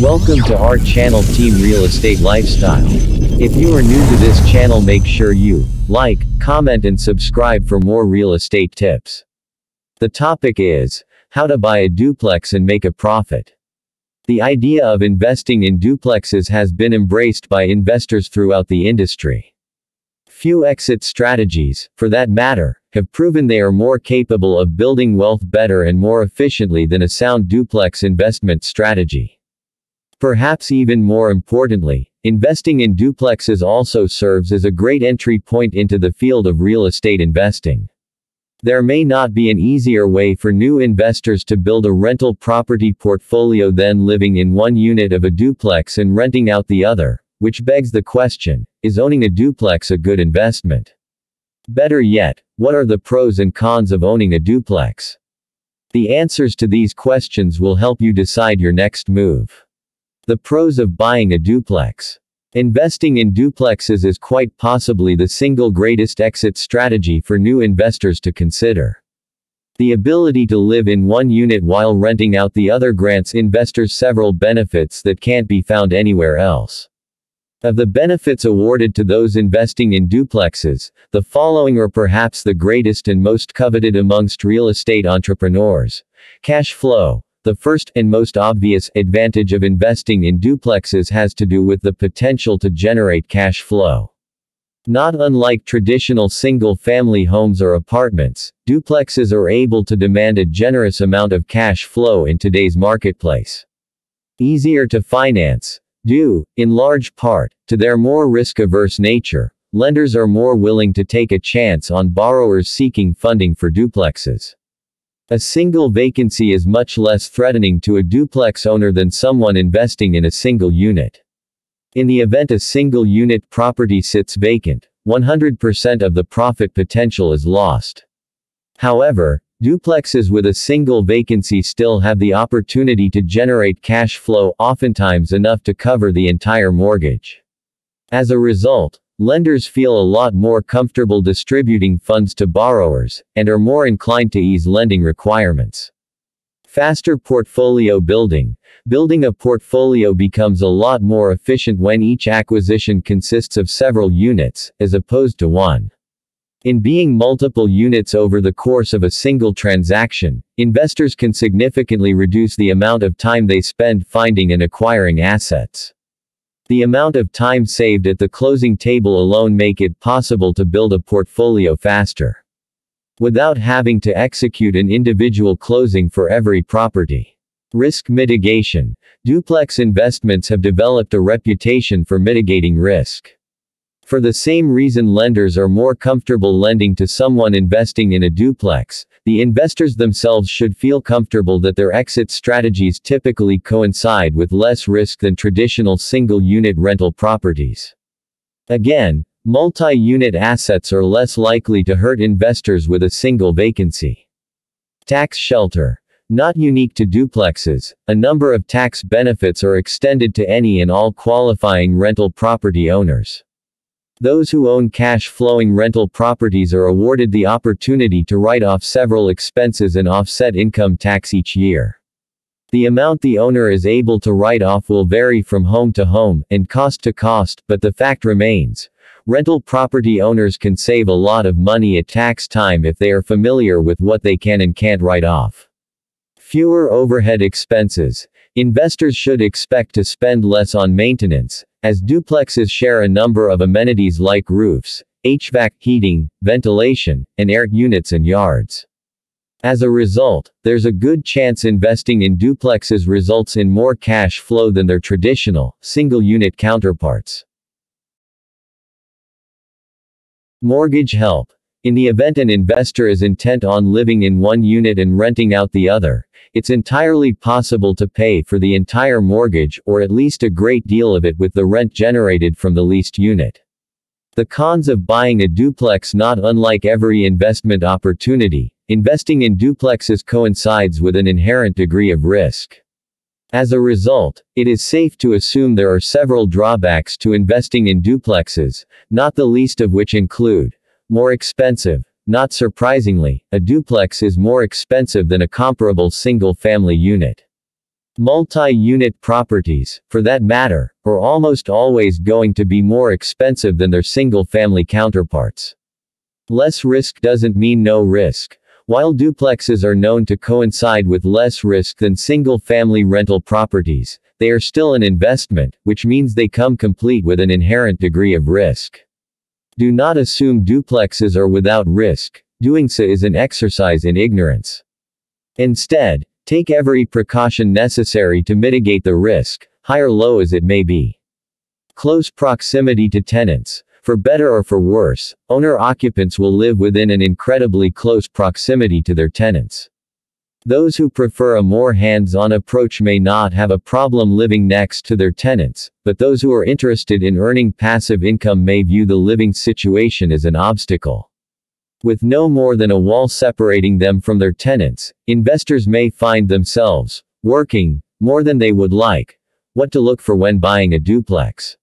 Welcome to our channel Team Real Estate Lifestyle. If you are new to this channel make sure you like, comment and subscribe for more real estate tips. The topic is, how to buy a duplex and make a profit. The idea of investing in duplexes has been embraced by investors throughout the industry. Few exit strategies, for that matter, have proven they are more capable of building wealth better and more efficiently than a sound duplex investment strategy. Perhaps even more importantly, investing in duplexes also serves as a great entry point into the field of real estate investing. There may not be an easier way for new investors to build a rental property portfolio than living in one unit of a duplex and renting out the other, which begs the question, is owning a duplex a good investment? Better yet, what are the pros and cons of owning a duplex? The answers to these questions will help you decide your next move. The pros of buying a duplex. Investing in duplexes is quite possibly the single greatest exit strategy for new investors to consider. The ability to live in one unit while renting out the other grants investors several benefits that can't be found anywhere else. Of the benefits awarded to those investing in duplexes, the following are perhaps the greatest and most coveted amongst real estate entrepreneurs. Cash flow. The first, and most obvious, advantage of investing in duplexes has to do with the potential to generate cash flow. Not unlike traditional single-family homes or apartments, duplexes are able to demand a generous amount of cash flow in today's marketplace. Easier to finance. Due, in large part, to their more risk-averse nature, lenders are more willing to take a chance on borrowers seeking funding for duplexes. A single vacancy is much less threatening to a duplex owner than someone investing in a single unit. In the event a single unit property sits vacant, 100% of the profit potential is lost. However, duplexes with a single vacancy still have the opportunity to generate cash flow, oftentimes enough to cover the entire mortgage. As a result, Lenders feel a lot more comfortable distributing funds to borrowers, and are more inclined to ease lending requirements. Faster portfolio building. Building a portfolio becomes a lot more efficient when each acquisition consists of several units, as opposed to one. In being multiple units over the course of a single transaction, investors can significantly reduce the amount of time they spend finding and acquiring assets. The amount of time saved at the closing table alone make it possible to build a portfolio faster. Without having to execute an individual closing for every property. Risk mitigation. Duplex investments have developed a reputation for mitigating risk. For the same reason lenders are more comfortable lending to someone investing in a duplex, the investors themselves should feel comfortable that their exit strategies typically coincide with less risk than traditional single-unit rental properties. Again, multi-unit assets are less likely to hurt investors with a single vacancy. Tax shelter. Not unique to duplexes, a number of tax benefits are extended to any and all qualifying rental property owners. Those who own cash-flowing rental properties are awarded the opportunity to write off several expenses and offset income tax each year. The amount the owner is able to write off will vary from home to home, and cost to cost, but the fact remains. Rental property owners can save a lot of money at tax time if they are familiar with what they can and can't write off. Fewer overhead expenses. Investors should expect to spend less on maintenance, as duplexes share a number of amenities like roofs, HVAC, heating, ventilation, and air units and yards. As a result, there's a good chance investing in duplexes results in more cash flow than their traditional, single-unit counterparts. Mortgage help. In the event an investor is intent on living in one unit and renting out the other, it's entirely possible to pay for the entire mortgage, or at least a great deal of it with the rent generated from the leased unit. The cons of buying a duplex Not unlike every investment opportunity, investing in duplexes coincides with an inherent degree of risk. As a result, it is safe to assume there are several drawbacks to investing in duplexes, not the least of which include more expensive. Not surprisingly, a duplex is more expensive than a comparable single-family unit. Multi-unit properties, for that matter, are almost always going to be more expensive than their single-family counterparts. Less risk doesn't mean no risk. While duplexes are known to coincide with less risk than single-family rental properties, they are still an investment, which means they come complete with an inherent degree of risk. Do not assume duplexes are without risk, doing so is an exercise in ignorance. Instead, take every precaution necessary to mitigate the risk, high or low as it may be. Close proximity to tenants. For better or for worse, owner-occupants will live within an incredibly close proximity to their tenants. Those who prefer a more hands-on approach may not have a problem living next to their tenants, but those who are interested in earning passive income may view the living situation as an obstacle. With no more than a wall separating them from their tenants, investors may find themselves working more than they would like. What to look for when buying a duplex.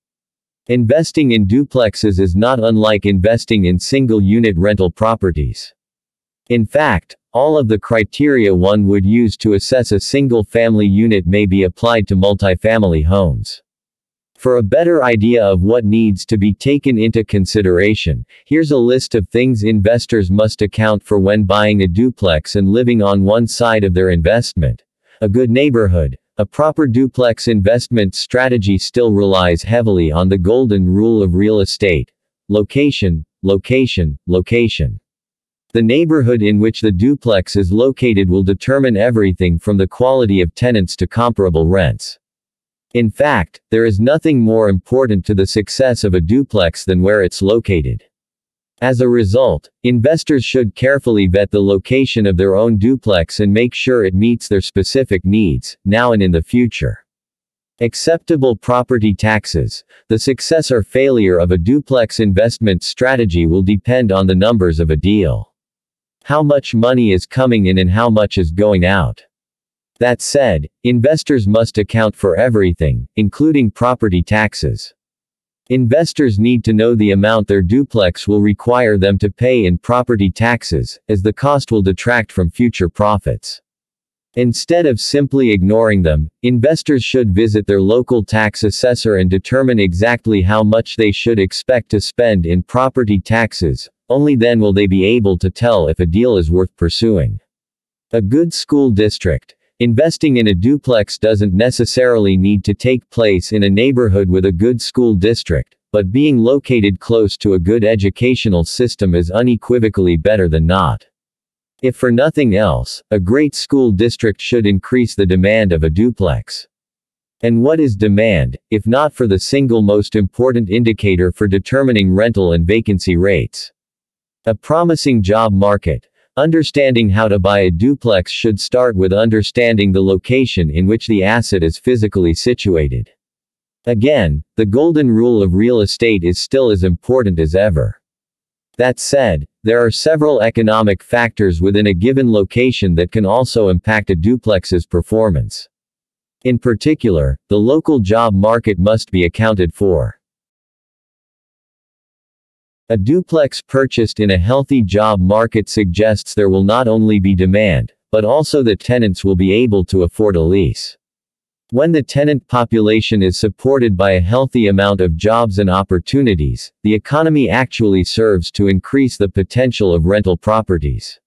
Investing in duplexes is not unlike investing in single-unit rental properties. In fact, all of the criteria one would use to assess a single-family unit may be applied to multifamily homes. For a better idea of what needs to be taken into consideration, here's a list of things investors must account for when buying a duplex and living on one side of their investment. A good neighborhood. A proper duplex investment strategy still relies heavily on the golden rule of real estate. Location, location, location. The neighborhood in which the duplex is located will determine everything from the quality of tenants to comparable rents. In fact, there is nothing more important to the success of a duplex than where it's located. As a result, investors should carefully vet the location of their own duplex and make sure it meets their specific needs, now and in the future. Acceptable property taxes. The success or failure of a duplex investment strategy will depend on the numbers of a deal. How much money is coming in and how much is going out. That said, investors must account for everything, including property taxes. Investors need to know the amount their duplex will require them to pay in property taxes, as the cost will detract from future profits. Instead of simply ignoring them, investors should visit their local tax assessor and determine exactly how much they should expect to spend in property taxes, only then will they be able to tell if a deal is worth pursuing. A good school district. Investing in a duplex doesn't necessarily need to take place in a neighborhood with a good school district, but being located close to a good educational system is unequivocally better than not. If for nothing else, a great school district should increase the demand of a duplex. And what is demand, if not for the single most important indicator for determining rental and vacancy rates? A promising job market. Understanding how to buy a duplex should start with understanding the location in which the asset is physically situated. Again, the golden rule of real estate is still as important as ever. That said, there are several economic factors within a given location that can also impact a duplex's performance. In particular, the local job market must be accounted for. A duplex purchased in a healthy job market suggests there will not only be demand, but also that tenants will be able to afford a lease. When the tenant population is supported by a healthy amount of jobs and opportunities, the economy actually serves to increase the potential of rental properties.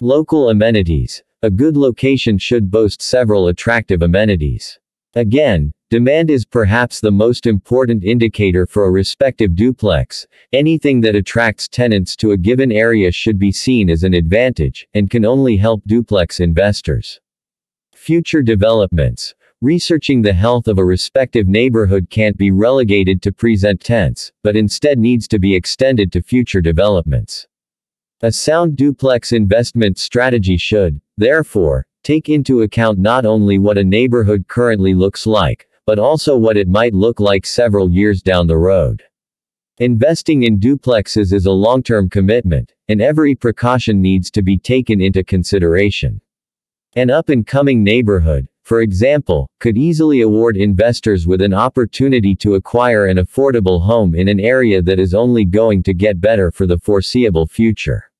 Local amenities. A good location should boast several attractive amenities. Again, Demand is perhaps the most important indicator for a respective duplex. Anything that attracts tenants to a given area should be seen as an advantage, and can only help duplex investors. Future developments. Researching the health of a respective neighborhood can't be relegated to present tense, but instead needs to be extended to future developments. A sound duplex investment strategy should, therefore, take into account not only what a neighborhood currently looks like, but also what it might look like several years down the road. Investing in duplexes is a long-term commitment, and every precaution needs to be taken into consideration. An up-and-coming neighborhood, for example, could easily award investors with an opportunity to acquire an affordable home in an area that is only going to get better for the foreseeable future.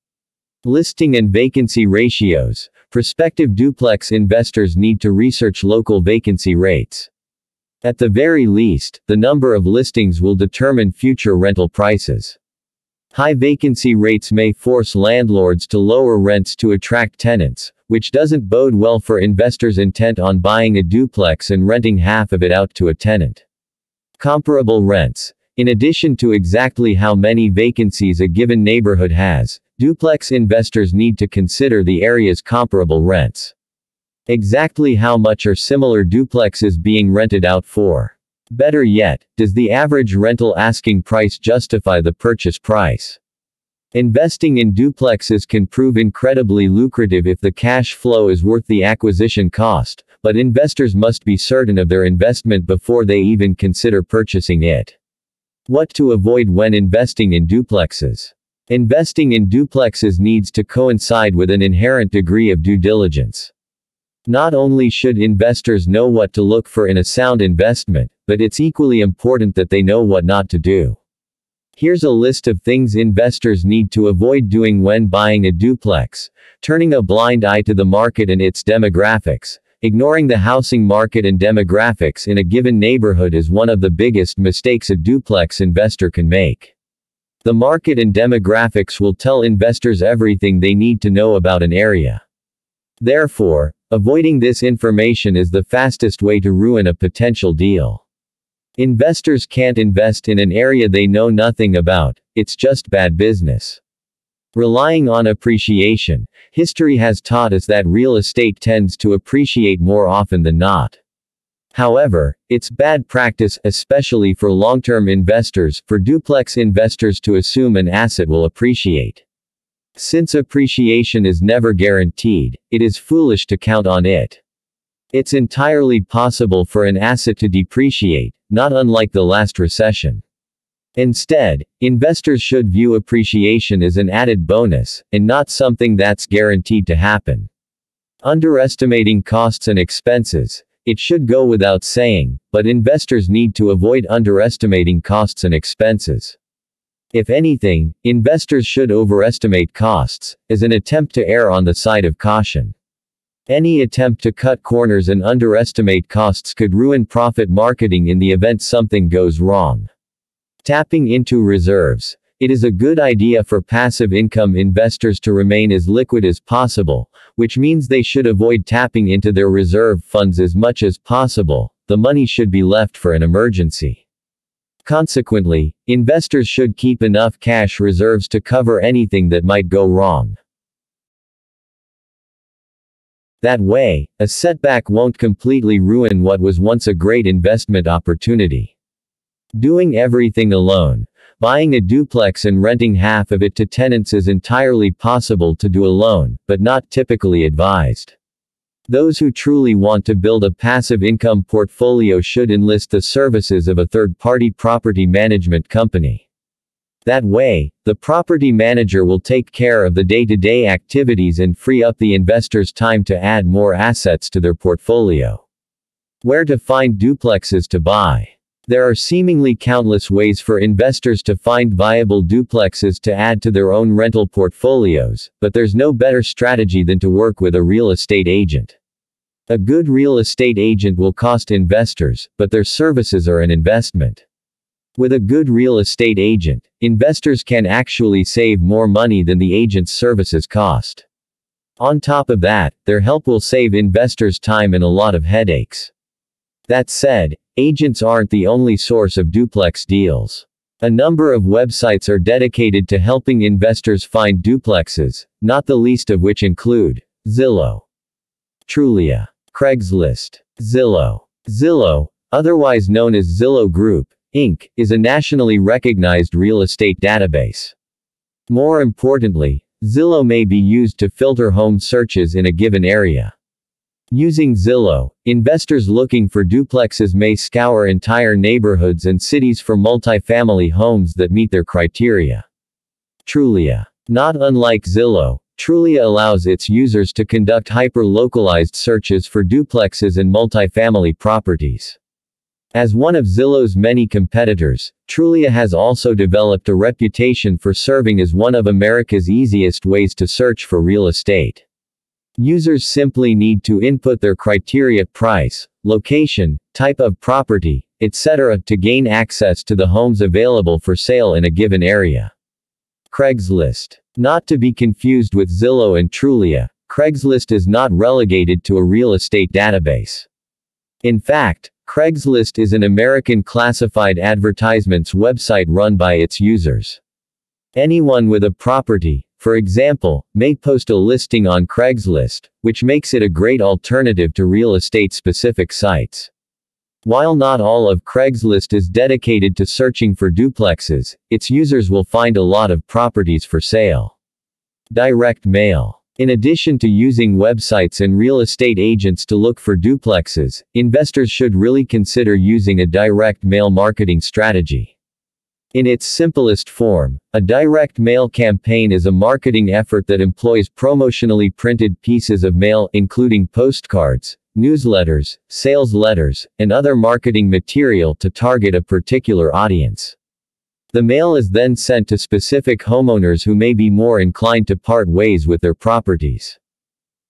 Listing and vacancy ratios. prospective duplex investors need to research local vacancy rates. At the very least, the number of listings will determine future rental prices. High vacancy rates may force landlords to lower rents to attract tenants, which doesn't bode well for investors intent on buying a duplex and renting half of it out to a tenant. Comparable rents. In addition to exactly how many vacancies a given neighborhood has, duplex investors need to consider the area's comparable rents. Exactly how much are similar duplexes being rented out for? Better yet, does the average rental asking price justify the purchase price? Investing in duplexes can prove incredibly lucrative if the cash flow is worth the acquisition cost, but investors must be certain of their investment before they even consider purchasing it. What to avoid when investing in duplexes? Investing in duplexes needs to coincide with an inherent degree of due diligence. Not only should investors know what to look for in a sound investment, but it's equally important that they know what not to do. Here's a list of things investors need to avoid doing when buying a duplex. Turning a blind eye to the market and its demographics. Ignoring the housing market and demographics in a given neighborhood is one of the biggest mistakes a duplex investor can make. The market and demographics will tell investors everything they need to know about an area. Therefore, avoiding this information is the fastest way to ruin a potential deal. Investors can't invest in an area they know nothing about, it's just bad business. Relying on appreciation, history has taught us that real estate tends to appreciate more often than not. However, it's bad practice, especially for long-term investors, for duplex investors to assume an asset will appreciate. Since appreciation is never guaranteed, it is foolish to count on it. It's entirely possible for an asset to depreciate, not unlike the last recession. Instead, investors should view appreciation as an added bonus, and not something that's guaranteed to happen. Underestimating costs and expenses. It should go without saying, but investors need to avoid underestimating costs and expenses. If anything, investors should overestimate costs, as an attempt to err on the side of caution. Any attempt to cut corners and underestimate costs could ruin profit marketing in the event something goes wrong. Tapping into reserves. It is a good idea for passive income investors to remain as liquid as possible, which means they should avoid tapping into their reserve funds as much as possible. The money should be left for an emergency. Consequently, investors should keep enough cash reserves to cover anything that might go wrong. That way, a setback won't completely ruin what was once a great investment opportunity. Doing everything alone. Buying a duplex and renting half of it to tenants is entirely possible to do alone, but not typically advised. Those who truly want to build a passive income portfolio should enlist the services of a third-party property management company. That way, the property manager will take care of the day-to-day activities and free up the investor's time to add more assets to their portfolio. Where to find duplexes to buy? There are seemingly countless ways for investors to find viable duplexes to add to their own rental portfolios, but there's no better strategy than to work with a real estate agent. A good real estate agent will cost investors, but their services are an investment. With a good real estate agent, investors can actually save more money than the agent's services cost. On top of that, their help will save investors time and a lot of headaches. That said, agents aren't the only source of duplex deals. A number of websites are dedicated to helping investors find duplexes, not the least of which include Zillow, Trulia, Craigslist. Zillow. Zillow, otherwise known as Zillow Group, Inc., is a nationally recognized real estate database. More importantly, Zillow may be used to filter home searches in a given area. Using Zillow, investors looking for duplexes may scour entire neighborhoods and cities for multifamily homes that meet their criteria. Trulia. Not unlike Zillow, Trulia allows its users to conduct hyper-localized searches for duplexes and multifamily properties. As one of Zillow's many competitors, Trulia has also developed a reputation for serving as one of America's easiest ways to search for real estate. Users simply need to input their criteria price, location, type of property, etc. to gain access to the homes available for sale in a given area. Craigslist. Not to be confused with Zillow and Trulia, Craigslist is not relegated to a real estate database. In fact, Craigslist is an American classified advertisements website run by its users. Anyone with a property, for example, may post a listing on Craigslist, which makes it a great alternative to real estate specific sites. While not all of Craigslist is dedicated to searching for duplexes, its users will find a lot of properties for sale. Direct mail. In addition to using websites and real estate agents to look for duplexes, investors should really consider using a direct mail marketing strategy. In its simplest form, a direct mail campaign is a marketing effort that employs promotionally printed pieces of mail, including postcards, newsletters, sales letters, and other marketing material to target a particular audience. The mail is then sent to specific homeowners who may be more inclined to part ways with their properties.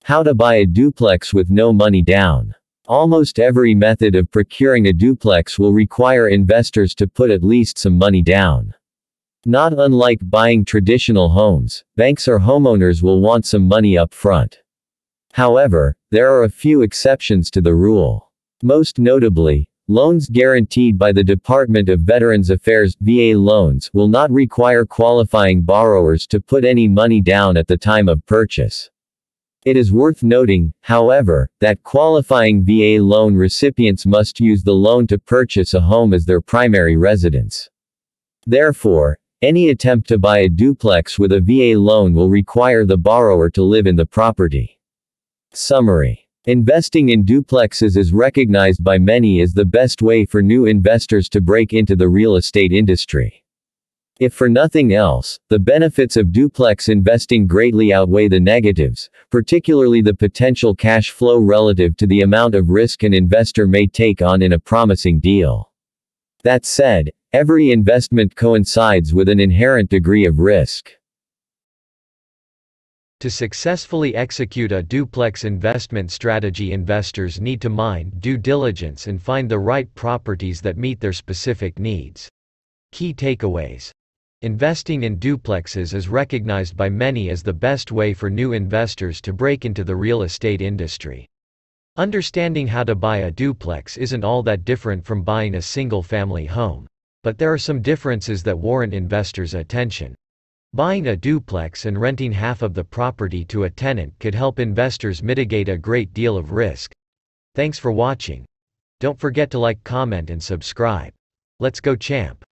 How to buy a duplex with no money down. Almost every method of procuring a duplex will require investors to put at least some money down. Not unlike buying traditional homes, banks or homeowners will want some money up front. However, there are a few exceptions to the rule. Most notably, loans guaranteed by the Department of Veterans Affairs VA loans will not require qualifying borrowers to put any money down at the time of purchase. It is worth noting, however, that qualifying VA loan recipients must use the loan to purchase a home as their primary residence. Therefore, any attempt to buy a duplex with a VA loan will require the borrower to live in the property. Summary. Investing in duplexes is recognized by many as the best way for new investors to break into the real estate industry. If for nothing else, the benefits of duplex investing greatly outweigh the negatives, particularly the potential cash flow relative to the amount of risk an investor may take on in a promising deal. That said, every investment coincides with an inherent degree of risk. To successfully execute a duplex investment strategy investors need to mind due diligence and find the right properties that meet their specific needs. Key takeaways. Investing in duplexes is recognized by many as the best way for new investors to break into the real estate industry. Understanding how to buy a duplex isn't all that different from buying a single-family home. But there are some differences that warrant investors' attention. Buying a duplex and renting half of the property to a tenant could help investors mitigate a great deal of risk. Thanks for watching. Don't forget to like comment and subscribe. Let's go champ.